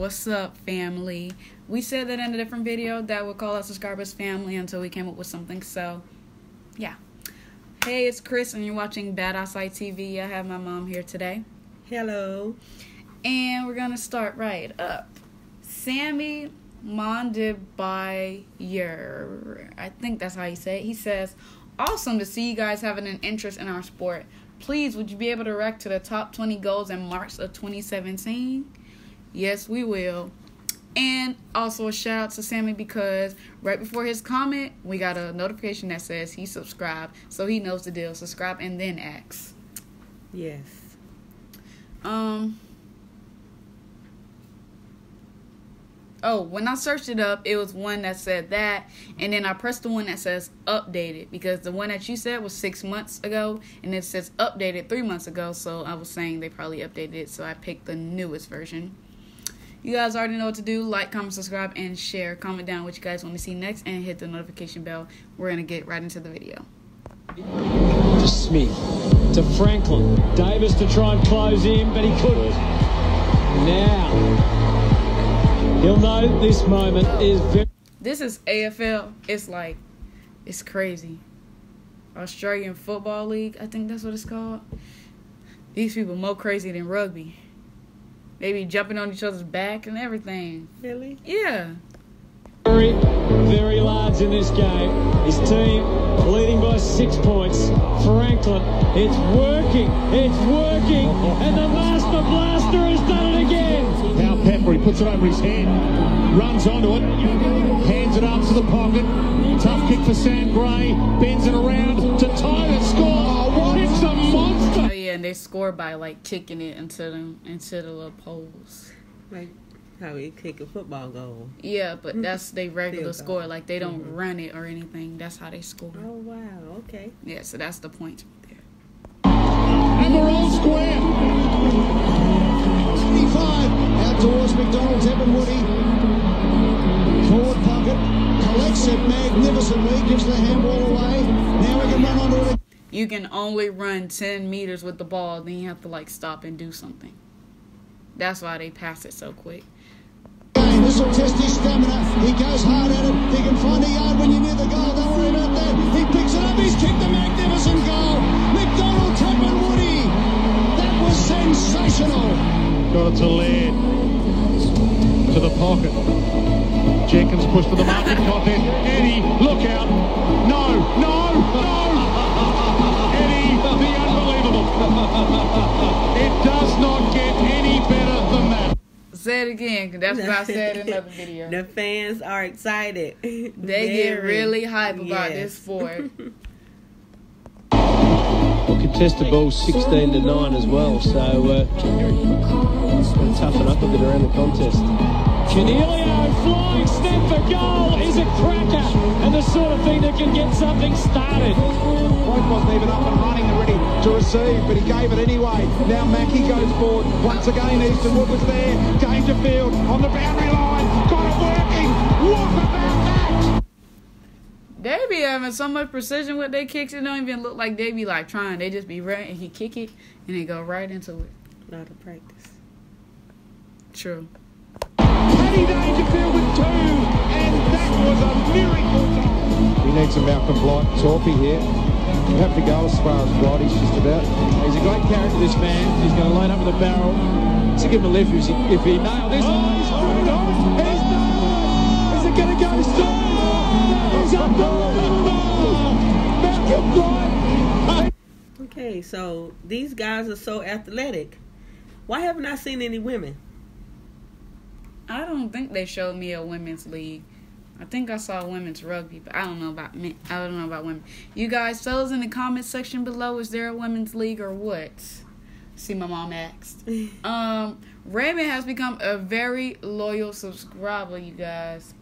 What's up, family? We said that in a different video that would call us subscribers family until we came up with something. So, yeah. Hey, it's Chris, and you're watching BadEyesight TV. I have my mom here today. Hello. And we're going to start right up. Sammy Mondebayer, I think that's how you say it. He says, Awesome to see you guys having an interest in our sport. Please, would you be able to react to the top 20 goals in March of 2017? Yes, we will. And also a shout out to Sammy because right before his comment, we got a notification that says he subscribed, so he knows the deal. Subscribe and then ask. Yes. Um. Oh, when I searched it up, it was one that said that, and then I pressed the one that says updated because the one that you said was six months ago, and it says updated three months ago. So I was saying they probably updated it, so I picked the newest version. You guys already know what to do. Like, comment, subscribe, and share. Comment down what you guys want to see next, and hit the notification bell. We're gonna get right into the video. To Smith, to Franklin, Davis to try and close in, but he couldn't. Now, he'll know this moment is very. This is AFL. It's like, it's crazy. Australian Football League, I think that's what it's called. These people more crazy than rugby. They be jumping on each other's back and everything. Really? Yeah. Very, very large in this game. His team leading by six points. Franklin, it's working, it's working, and the Master Blaster has done it again. Now Pepper, he puts it over his head, runs onto it, hands it up to the pocket. Tough kick for Sam Gray, bends it around to tie the score. Oh yeah, and they score by like kicking it into them into the little poles. Like how we kick a football goal. Yeah, but mm-hmm. that's they regular score. Like they don't mm-hmm. run it or anything. That's how they score. Oh wow. Okay. Yeah, so that's the point right there. And we're all square. 25 out towards McDonald's, Evan Woody. Forward pocket, collects it magnificently, gives the handball away. You can only run ten meters with the ball, then you have to like stop and do something. That's why they pass it so quick. This will test his stamina. He goes hard at it. He can find a yard when you're near the goal. Don't worry about that. He picks it up. He's kicked a magnificent goal. McDonald, Chapman, Woody. That was sensational. Got it to Laird. To the pocket. Jenkins pushed for the marking contest. Eddie, look out. It does not get any better than that. Say it again, 'cause that's what I said in another video. The fans are excited. They get really hype about Yes. this sport. Well, contested ball 16 to 9 as well, so uh, toughen up a bit around the contest. Canelio flying step for goal is a cracker and the sort of thing that can get something started. Bloke wasn't even up and running and ready to receive, but he gave it anyway. Now Mackey goes forward. Once again, Easton Wood was there. Dangerfield on the boundary line. Got it working. What about that? They be having so much precision with their kicks, it don't even look like they be like trying. They just be running and he kick it and they go right into it. Lot of practice. True. Paddy Dangerfield with two. And that was a miracle. We need some Malcolm Blight Torpy here. You have to go as far as Blighty's just about. He's a great character, this man. He's going to line up with a barrel. To give him a lift if he, if he nailed this. Oh, he's through it off. He's done. Is it going to go straight? He's unbelievable. Malcolm Blight. Okay, so these guys are so athletic. Why haven't I seen any women? I don't think they showed me a women's league. I think I saw women's rugby, but I don't know about men. I don't know about women. You guys, tell us in the comment section below. Is there a women's league or what? See, my mom asked. Um, Raymond has become a very loyal subscriber. You guys,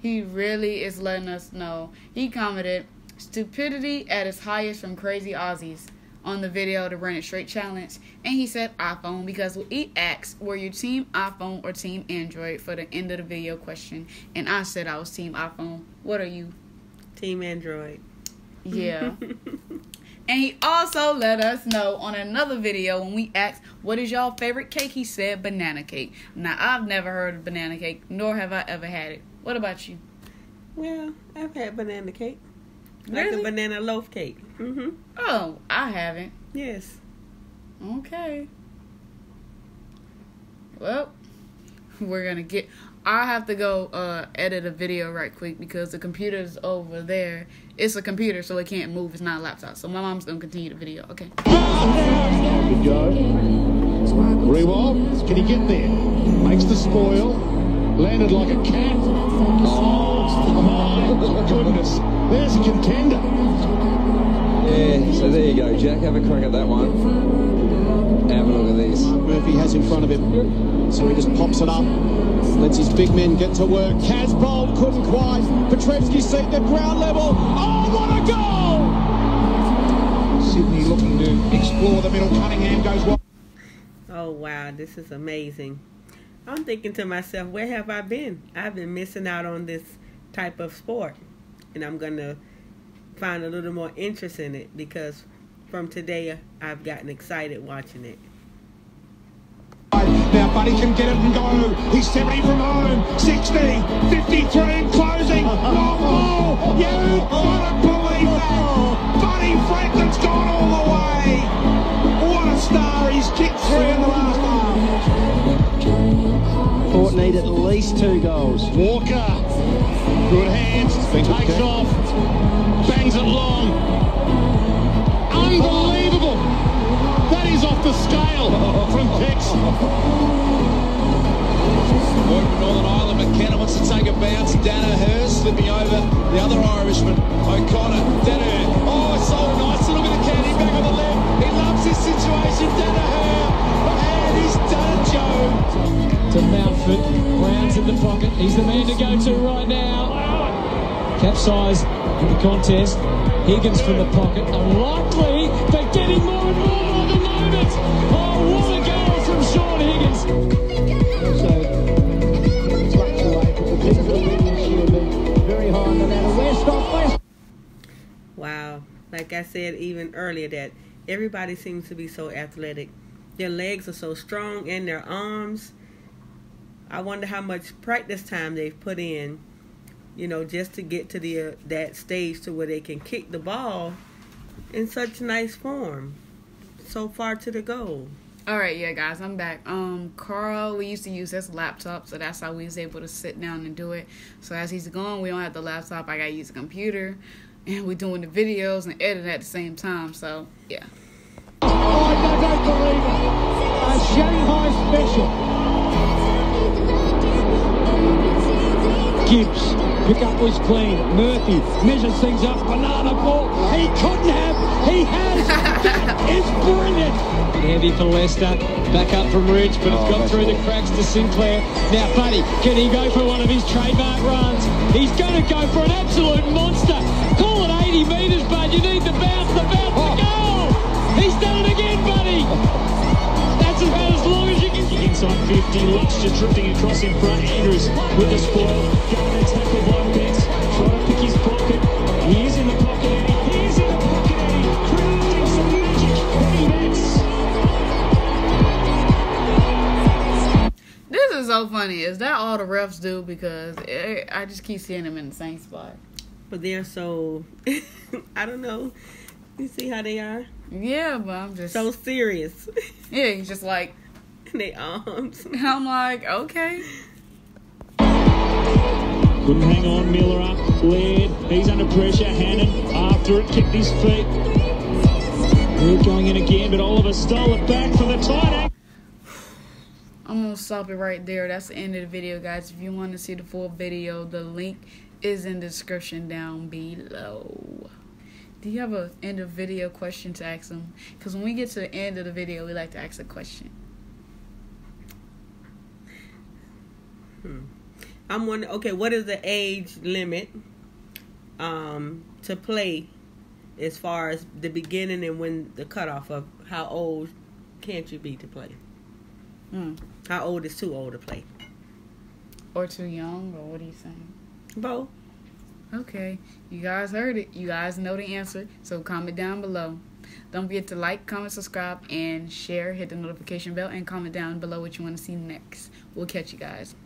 he really is letting us know. He commented, "Stupidity at its highest from crazy Aussies." On the video, to Run It Straight challenge, and he said iPhone because we he asked, "Were you Team iPhone or Team Android?" for the end of the video question, and I said I was Team iPhone. What are you? Team Android. Yeah. And he also let us know on another video when we asked, What is y'all favorite cake? He said banana cake. Now, I've never heard of banana cake, nor have I ever had it. What about you? Well, I've had banana cake. Like Really? a banana loaf cake. Mm-hmm. Oh, I haven't. Yes. Okay. Well, we're gonna get. I have to go uh, edit a video right quick because the computer's over there. It's a computer, so it can't move. It's not a laptop. So my mom's gonna continue the video. Okay. Good go. Rewald, can he get there? Makes the spoil. Landed like a cat. Oh Oh, my goodness. There's a contender. Yeah, so there you go, Jack. Have a crack at that one. Have a look at this. Murphy has in front of him. So he just pops it up. Lets his big men get to work. Casboult couldn't quite. Petrevski-Seton the ground level. Oh, what a goal! Sydney looking to explore the middle. Cunningham goes wide. Oh wow, this is amazing. I'm thinking to myself, where have I been? I've been missing out on this type of sport. And I'm gonna find a little more interest in it because from today I've gotten excited watching it. Now Buddy can get it and go. He's 70 from home. 60, 53 and closing. Long ball. You wouldn't believe that. Buddy Franklin's gone all the way. What a star. He's kicked three in the last half. Port need at least two goals. Walker. Good hands. Takes off. Bangs it long. Unbelievable. That is off the scale from. Work Northern Ireland. McKenna wants to take a bounce. Danaher slipping over the other Irishman. O'Connor. Danaher. Oh, it's so nice to look at the candy back on the left. He loves this situation. Danaher. Brown's in the pocket. He's the man to go to right now. Capsized in the contest. Higgins from the pocket. Unlikely, but getting more and more by the moment. Oh, what a goal from Shaun Higgins. Wow. Like I said even earlier that everybody seems to be so athletic. Their legs are so strong and their arms. I wonder how much practice time they've put in, you know, just to get to the uh, that stage to where they can kick the ball in such nice form. So far to the goal. All right, yeah, guys, I'm back. Um, Carl, we used to use his laptop, so that's how we was able to sit down and do it. So as he's gone, we don't have the laptop. I gotta use the computer, and we're doing the videos and editing at the same time. So yeah. Oh, I don't believe it. A Shanghai special. Gibbs, pick up was clean. Murphy measures things up. Banana ball. He couldn't have. He has. That is brilliant. Heavy for Leicester. Back up from Rich, but it's oh, got through the cracks to Sinclair. Now, Buddy, can he go for one of his trademark runs? He's going to go for an absolute monster. Call it 80 metres, bud. You need the bounce, the bounce, the goal. He's done it again, Buddy. That's about as long as you can get. Inside 50, Lux just drifting across in front. Andrews with the spoil. Going to tackle by Betts. Trying to pick his pocket. He is in the pocket, Eddie. He is in the pocket, Eddie. Creating some magic. Eddie Betts. This is so funny. Is that all the refs do? Because eh, I just keep seeing them in the same spot. But they're so I don't know. You see how they are? Yeah, but I'm just So serious. yeah. He's just like they arms. I'm like okay. Couldn't hang on. Miller up. Laird. He's under pressure. Hannon after it. Kicked his feet. Laird going in again, but Oliver stole it back for the tight end. I'm gonna stop it right there. That's the end of the video, guys. If you want to see the full video, the link is in the description down below. Do you have a end of video question to ask them? Because when we get to the end of the video, we like to ask a question. Hmm. I'm wondering. Okay, what is the age limit um, to play, as far as the beginning and when the cutoff of how old can't you be to play? Hmm. How old is too old to play? Or too young, or what are you saying? Bo, Okay, you guys heard it. You guys know the answer. So comment down below. Don't forget to like, comment, subscribe, and share. Hit the notification bell and comment down below what you want to see next. We'll catch you guys.